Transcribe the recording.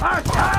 二十